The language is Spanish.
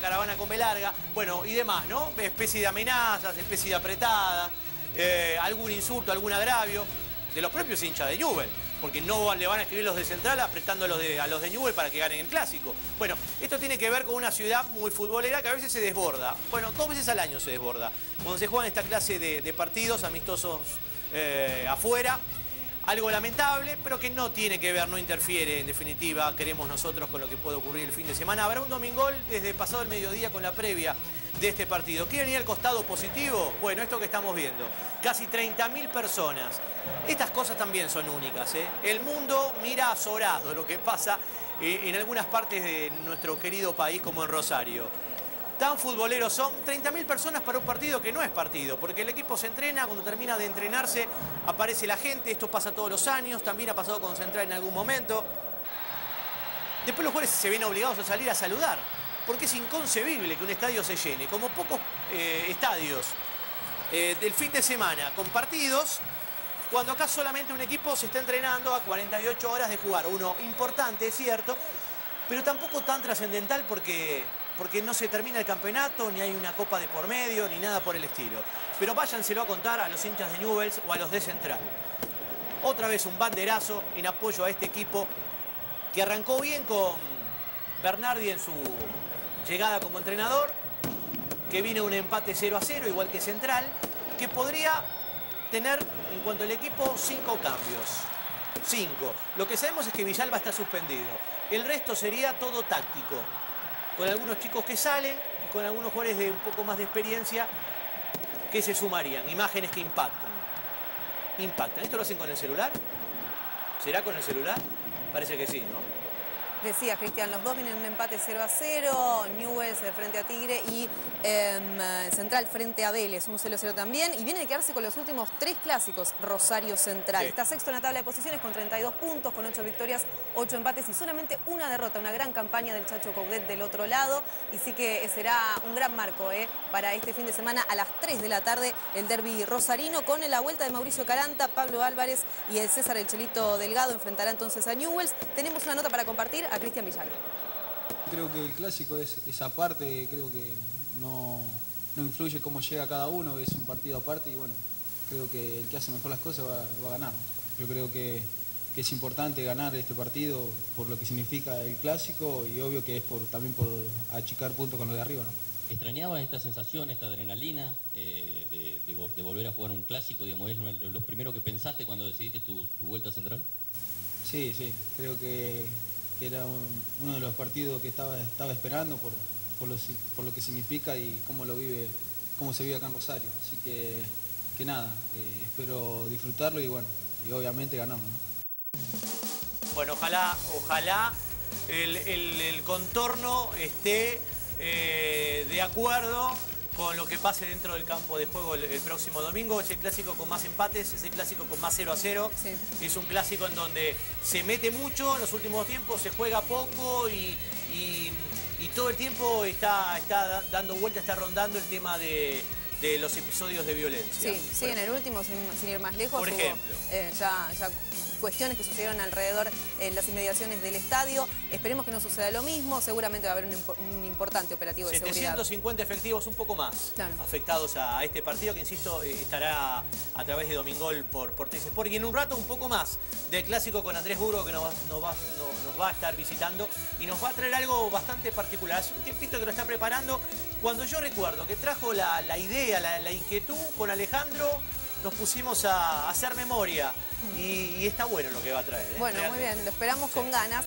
Caravana con larga, bueno, y demás, ¿no? Especie de amenazas, especie de apretadas, eh, algún insulto, algún agravio de los propios hinchas de Newell, porque no le van a escribir los de Central apretando a los de, a los de Newell para que ganen el Clásico. Bueno, esto tiene que ver con una ciudad muy futbolera que a veces se desborda. Bueno, dos veces al año se desborda. Cuando se juegan esta clase de, de partidos amistosos eh, afuera, algo lamentable, pero que no tiene que ver, no interfiere en definitiva, queremos nosotros con lo que puede ocurrir el fin de semana. Habrá un domingol desde pasado el mediodía con la previa de este partido. ¿Quieren ir al costado positivo? Bueno, esto que estamos viendo, casi 30.000 personas. Estas cosas también son únicas. ¿eh? El mundo mira azorado lo que pasa eh, en algunas partes de nuestro querido país como en Rosario. Tan futboleros son 30.000 personas para un partido que no es partido, porque el equipo se entrena, cuando termina de entrenarse aparece la gente, esto pasa todos los años, también ha pasado con Central en algún momento. Después los jugadores se ven obligados a salir a saludar, porque es inconcebible que un estadio se llene, como pocos eh, estadios eh, del fin de semana, con partidos, cuando acá solamente un equipo se está entrenando a 48 horas de jugar. Uno importante, es cierto, pero tampoco tan trascendental porque porque no se termina el campeonato, ni hay una copa de por medio, ni nada por el estilo. Pero váyanselo a contar a los hinchas de Newells o a los de Central. Otra vez un banderazo en apoyo a este equipo que arrancó bien con Bernardi en su llegada como entrenador, que viene un empate 0 a 0, igual que Central, que podría tener, en cuanto al equipo, cinco cambios. Cinco. Lo que sabemos es que Villalba está suspendido. El resto sería todo táctico con algunos chicos que salen y con algunos jugadores de un poco más de experiencia que se sumarían, imágenes que impactan. Impactan. ¿Esto lo hacen con el celular? ¿Será con el celular? Parece que sí, ¿no? Decía Cristian, los dos vienen un empate 0 a 0, Newells frente a Tigre y em, Central frente a Vélez, un 0 a 0 también. Y viene de quedarse con los últimos tres clásicos, Rosario Central. Está sexto en la tabla de posiciones con 32 puntos, con 8 victorias, 8 empates y solamente una derrota. Una gran campaña del Chacho Coudet del otro lado. Y sí que será un gran marco ¿eh? para este fin de semana a las 3 de la tarde el derby rosarino con la vuelta de Mauricio Caranta, Pablo Álvarez y el César El Chelito Delgado enfrentará entonces a Newells. Tenemos una nota para compartir a Cristian Villalba. Creo que el clásico es esa parte, creo que no, influye cómo llega cada uno, es un partido aparte y bueno, creo que el que hace mejor las cosas va, a ganar. Yo creo que, es importante ganar este partido por lo que significa el clásico y obvio que es por, también por achicar puntos con lo de arriba. ¿no? ¿Extrañabas esta sensación, esta adrenalina eh, de, volver a jugar un clásico? Digamos, ¿Es lo primero que pensaste cuando decidiste tu, tu vuelta central? Sí, sí, creo que que era uno de los partidos que estaba, estaba esperando por, por, lo, que significa y cómo lo vive, cómo se vive acá en Rosario. Así que, que nada, eh, espero disfrutarlo y bueno, y obviamente ganarlo. Bueno, ojalá, ojalá el, contorno esté eh, de acuerdo con lo que pase dentro del campo de juego el, próximo domingo. Es el clásico con más empates, es el clásico con más 0 a 0. Es un clásico en donde se mete mucho en los últimos tiempos, se juega poco y, todo el tiempo está, está dando vuelta, está rondando el tema de, los episodios de violencia. Sí, sí, en el último, sin, ir más lejos, por ejemplo. Eh, ya cuestiones que sucedieron alrededor en las inmediaciones del estadio. Esperemos que no suceda lo mismo, seguramente va a haber un, importante operativo de 750 efectivos, un poco más, afectados a, este partido que, insisto, eh, estará a través de Domingol por, por Sport. Y en un rato un poco más del clásico con Andrés Burgo que nos va, a estar visitando y nos va a traer algo bastante particular. Hace un tiempito que lo está preparando. Cuando yo recuerdo que trajo la, idea, la inquietud con Alejandro nos pusimos a hacer memoria y, está bueno lo que va a traer. ¿eh? Bueno, muy bien, lo esperamos con ganas.